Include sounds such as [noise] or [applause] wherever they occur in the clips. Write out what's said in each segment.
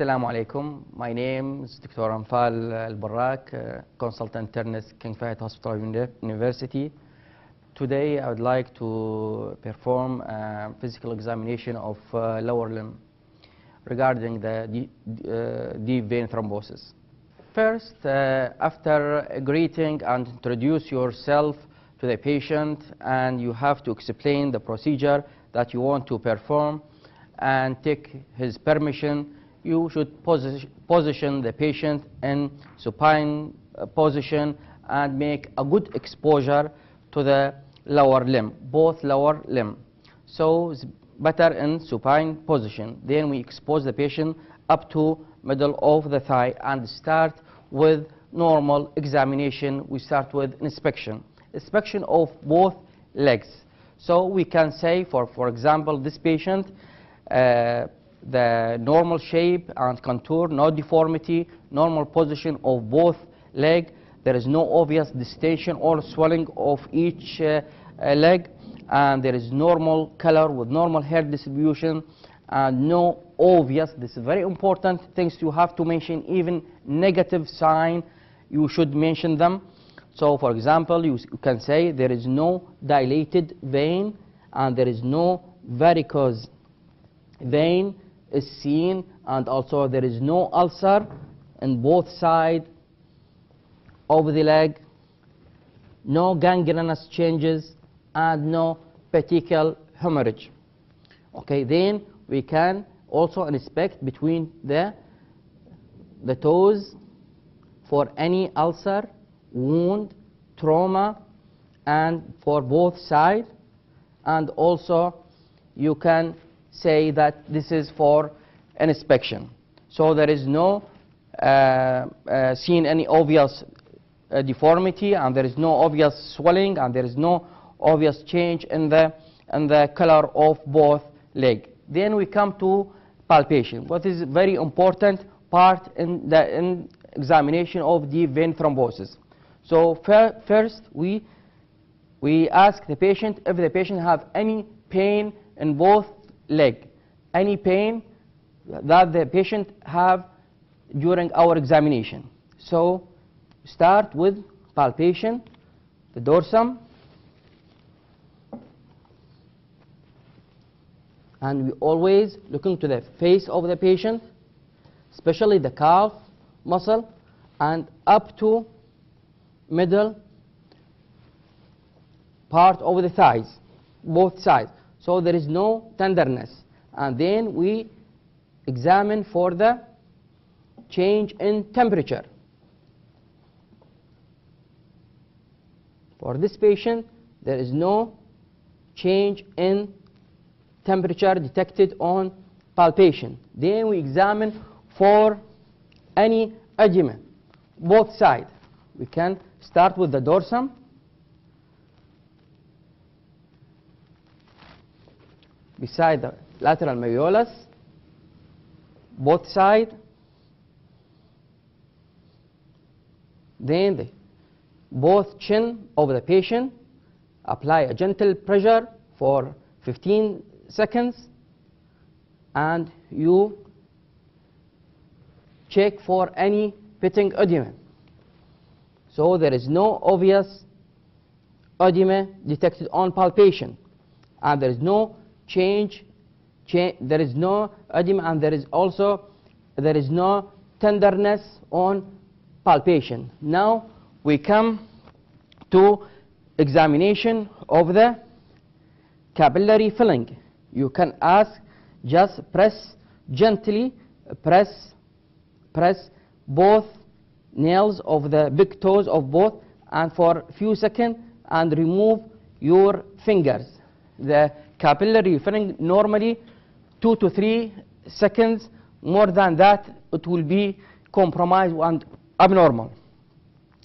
Assalamu alaikum. My name is Dr. Anfal Al-Barak, uh, consultant internist, King Fahd Hospital University. Today I would like to perform a physical examination of uh, lower limb regarding the uh, deep vein thrombosis. First, uh, after greeting and introduce yourself to the patient and you have to explain the procedure that you want to perform and take his permission, you should posi- position the patient in supine uh, position and make a good exposure to the lower limb, both lower limb. So it's better in supine position. Then we expose the patient up to middle of the thigh and start with normal examination. We start with inspection. Inspection of both legs. So we can say, for, for example, this patient, uh, the normal shape and contour, no deformity, normal position of both leg. There is no obvious distension or swelling of each uh, uh, leg, and there is normal color with normal hair distribution, and no obvious, this is very important things you have to mention, even negative sign, you should mention them. So for example, you you can say there is no dilated vein and there is no varicose vein is seen and also there is no ulcer in both sides of the leg, no gangrenous changes and no petechial hemorrhage. Okay, then we can also inspect between the, the toes for any ulcer, wound, trauma, and for both sides. And also, you can say that this is for an inspection. So there is no uh, uh, seen any obvious uh, deformity, and there is no obvious swelling, and there is no obvious change in the in the color of both leg. Then we come to palpation. What is very important part in the in examination of deep vein thrombosis. So fir- first we we ask the patient if the patient have any pain in both leg, any pain that the patient have during our examination. So start with palpation, the dorsum, and we always looking to the face of the patient, especially the calf muscle, and up to middle part of the thighs, both sides. So there is no tenderness. And then we examine for the change in temperature. For this patient, there is no change in temperature detected on palpation. Then we examine for any edema, both sides. We can start with the dorsum. Beside the lateral malleolus, both sides. Then the both chin of the patient, apply a gentle pressure for 15 seconds, and you check for any pitting edema. So there is no obvious edema detected on palpation, and there is no change, cha- there is no edema, and there is also there is no tenderness on palpation. Now we come to examination of the capillary filling. You can ask, just press gently, press, press both nails of the big toes of both, and for few seconds, and remove your fingers. The capillary filling normally two to three seconds. More than that, it will be compromised and abnormal.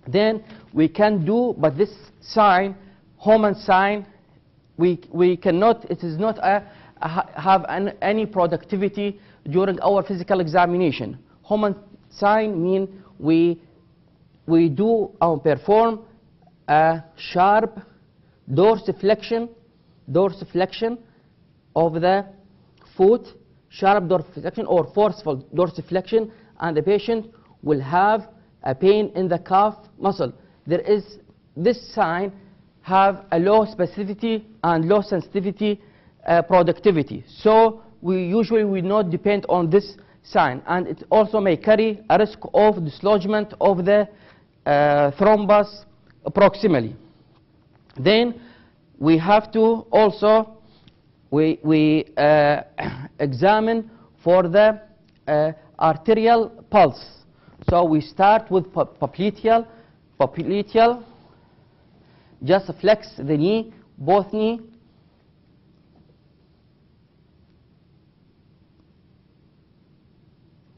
Then we can do, but this sign, Homan sign, we, we cannot, it is not a, a have an, any productivity during our physical examination. Homan sign mean we, we do or perform a sharp dorsiflexion, dorsiflexion of the foot, sharp dorsiflexion or forceful dorsiflexion, and the patient will have a pain in the calf muscle. There is this sign have a low specificity and low sensitivity uh, productivity. So we usually will not depend on this sign, and it also may carry a risk of dislodgement of the uh, thrombus proximally. Then we have to also we, we uh, [coughs] examine for the uh, arterial pulse. So we start with popliteal, popliteal, just flex the knee, both knee,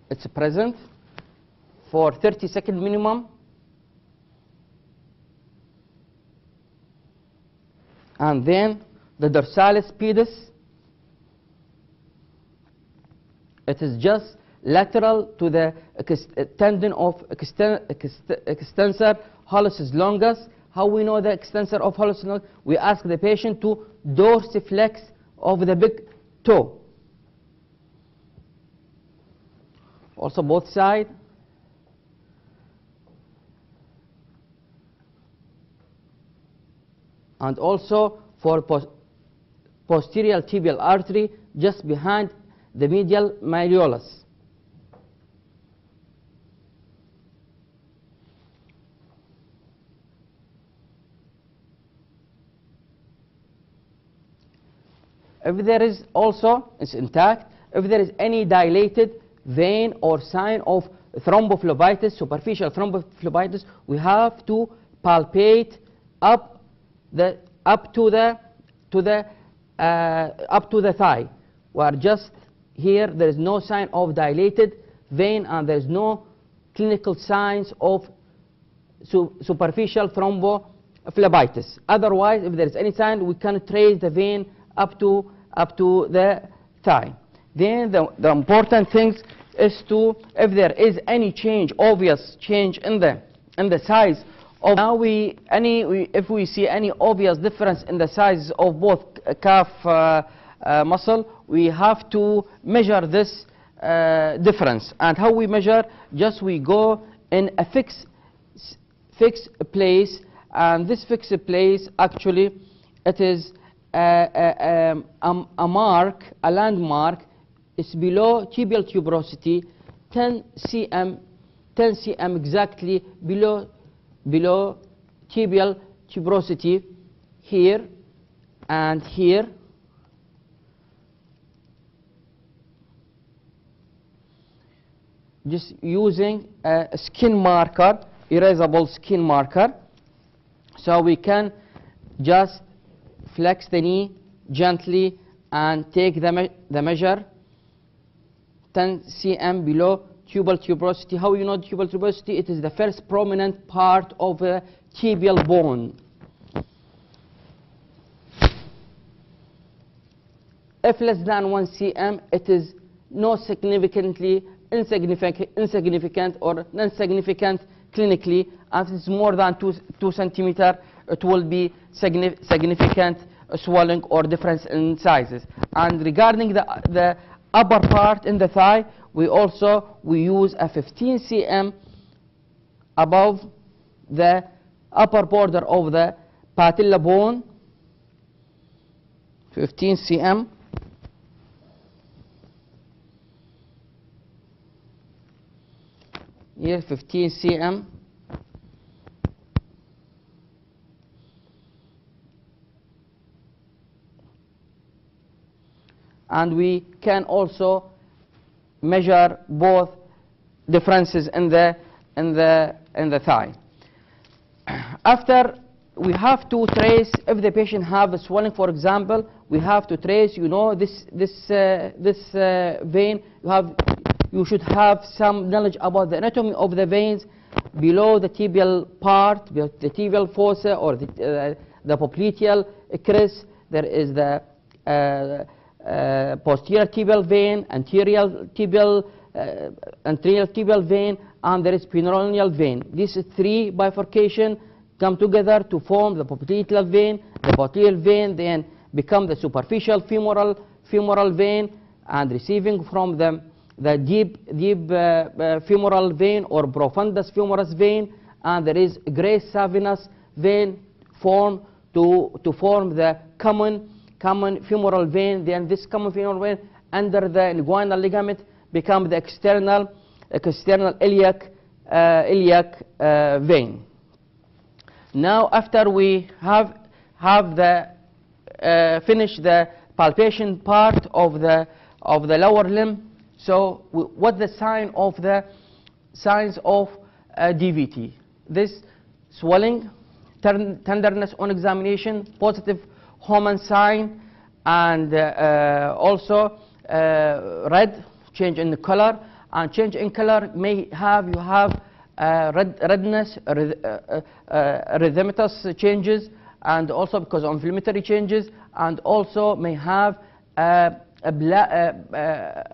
it's present for 30 second minimum and then the dorsalis pedis it is just lateral to the eh, tendon of extensor hallucis longus how we know the extensor of hallucis longus we ask the patient to dorsiflex of the big toe. Also both side and also for post posterior tibial artery just behind the medial malleolus. If there is also, it's intact, if there is any dilated vein or sign of thrombophlebitis, superficial thrombophlebitis, we have to palpate up the up to the to the uh, up to the thigh. We are just here. There is no sign of dilated vein, and there is no clinical signs of su superficial thrombophlebitis. Otherwise, if there is any sign, we can trace the vein up to up to the thigh. Then the, the important things is to, if there is any change, obvious change in the, in the size now we, any, we, if we see any obvious difference in the size of both calf uh, uh, muscle, we have to measure this uh, difference. And how we measure, just we go in a fixed, fixed place, and this fixed place actually, it is a, a, a, a mark, a landmark is below tibial tuberosity 10 cm 10 cm exactly below below tibial tuberosity here and here. Just using a skin marker erasable skin marker so we can just flex the knee gently and take the, me the measure 10 cm below tibial tuberosity. How you know tibial tuberosity? It is the first prominent part of a tibial bone. If less than 1 cm, it is no significantly insignificant, insignificant or non-significant clinically. If it's more than 2, two it will be significant swelling or difference in sizes. And regarding the, the upper part in the thigh, we also we use a 15 cm above the upper border of the patella bone, 15 cm. Here 15 cm. and we can also measure both differences in the in the in the thigh. [clears throat] After we have to trace if the patient have a swelling for example we have to trace you know this this uh, this uh, vein. You have you should have some knowledge about the anatomy of the veins below the tibial part the tibial fossa or the, uh, the popliteal crest. There is the uh, posterior tibial vein, anterior tibial, uh, anterior tibial vein, and there is peroneal vein. These three bifurcation come together to form the popliteal vein. The popliteal vein then become the superficial femoral femoral vein, and receiving from the, the deep, deep uh, uh, femoral vein or profundus femoris vein, and there is great saphenous vein form to, to form the common, common femoral vein. Then this common femoral vein under the inguinal ligament become the external, external iliac, uh, iliac uh, vein. Now, after we have have the uh, finish the palpation part of the of the lower limb, so what the sign of the signs of uh, DVT? This swelling, tenderness on examination, positive Homan sign, and uh, also uh, red, change in the color, and change in color may have you have uh, red, redness, erythematous uh, uh, uh, changes, and also because of inflammatory changes, and also may have a,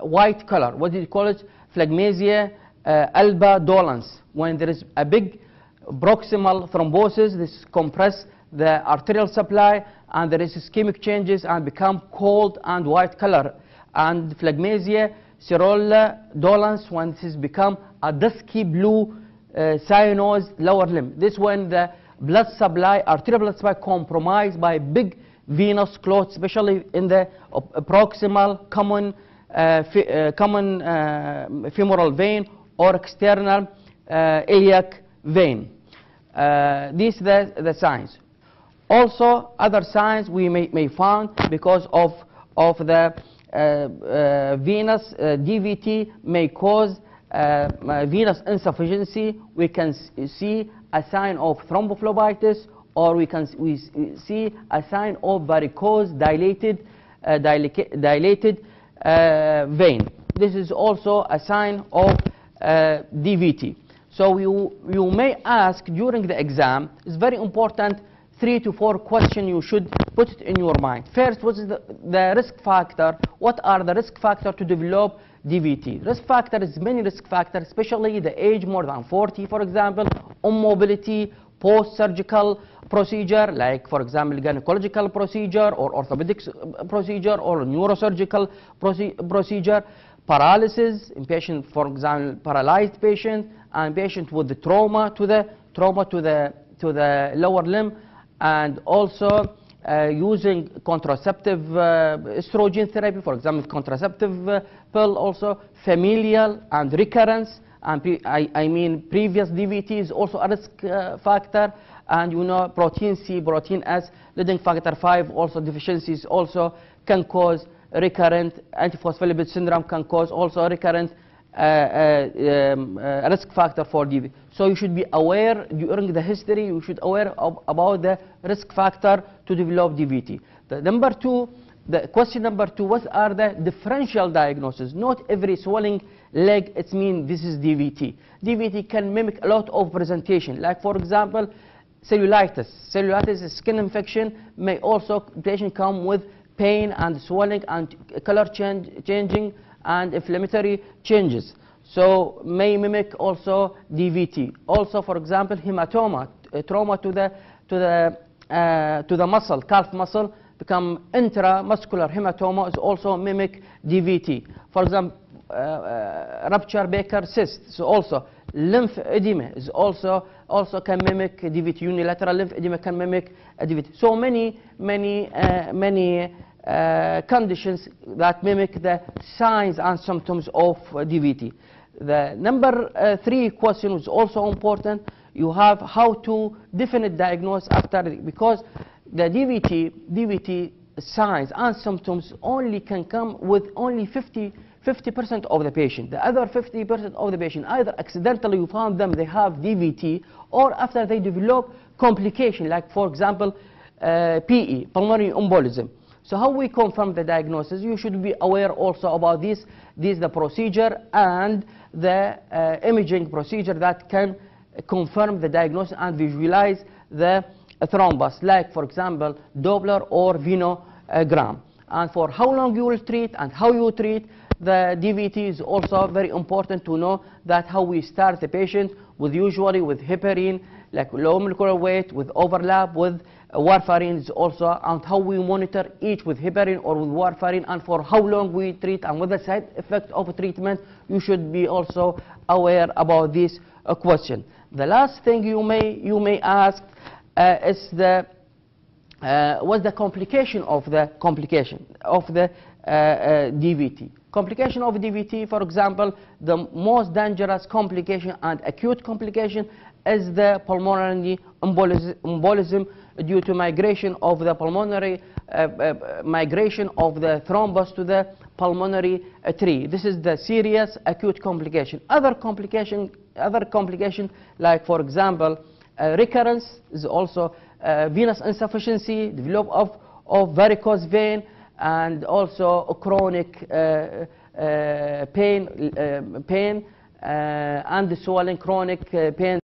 white color. What do you call it? Phlegmasia alba dolens. When there is a big proximal thrombosis, this compress the arterial supply, and there is ischemic changes and become cold and white color. And phlegmasia cerulea dolens, when this has become a dusky blue uh, cyanose lower limb. This when the blood supply, arterial blood supply compromised by big venous clot, especially in the proximal common, uh, uh, common uh, femoral vein or external uh, iliac vein. Uh, these are the, the signs. Also, other signs we may, may find because of, of the uh, venous DVT may cause venous insufficiency. We can see a sign of thrombophlebitis or we can we see a sign of varicose dilated, uh, dilated uh, vein. This is also a sign of uh, DVT. So you, you may ask during the exam, it's very important, three to four questions you should put it in your mind. First, what is the, the risk factor? What are the risk factors to develop DVT. Risk factor is many risk factors, especially the age more than 40, for example, immobility, post-surgical procedure, like, for example, gynecological procedure or orthopedic procedure or neurosurgical procedure, paralysis in patient, for example, paralyzed patient, and patient with the trauma to the trauma to the to the lower limb, and also uh, using contraceptive uh, estrogen therapy, for example, contraceptive uh, pill also, familial and recurrence, and I, I, mean previous DVT is also a risk uh, factor, and you know protein C, protein S, Leiden factor 5 also deficiencies also can cause recurrent antiphospholipid syndrome can cause also recurrent Uh, uh, um, uh, risk factor for DV. So you should be aware during the history, you should aware of, about the risk factor to develop DVT. The number two, the question number two, what are the differential diagnoses? Not every swelling leg, it means this is DVT. DVT can mimic a lot of presentation. Like for example, cellulitis. Cellulitis is skin infection, may also patient come with pain and swelling and color change, changing and inflammatory changes. So may mimic also DVT. Also, for example, hematoma, trauma to the to the uh, to the muscle, calf muscle, become intramuscular hematoma is also mimic DVT. For example, uh, uh, rupture Baker cyst. So also lymph edema is also also can mimic DVT. Unilateral lymph edema can mimic DVT. So many many uh, many uh, conditions that mimic the signs and symptoms of uh, DVT. The number uh, three question is also important. You have how to definite diagnose after, because the DVT, DVT signs and symptoms only can come with only 50 50% of the patient. The other 50% of the patient, either accidentally you found them, they have DVT, or after they develop complication, like for example, uh, PE, pulmonary embolism. So how we confirm the diagnosis? You should be aware also about this, this the procedure and the uh, imaging procedure that can confirm the diagnosis and visualize the thrombus, like for example, Doppler or venogram. And for how long you will treat and how you treat, the DVT is also very important to know that how we start the patient with usually with heparin, like low molecular weight with overlap with warfarin is also and how we monitor each with heparin or with warfarin and for how long we treat and what the side effect of treatment you should be also aware about this uh, question. The last thing you may you may ask uh, is the uh, what's the complication of the complication of the uh, uh, DVT. Complication of DVT, for example, the most dangerous complication and acute complication is the pulmonary embolism, due to migration of the pulmonary uh, uh, migration of the thrombus to the pulmonary uh, tree. This is the serious acute complication. Other complication, other complication, like for example, recurrence is also uh, venous insufficiency, develop of, of varicose vein, and also chronic uh, uh, pain, uh, pain uh, and swelling, chronic pain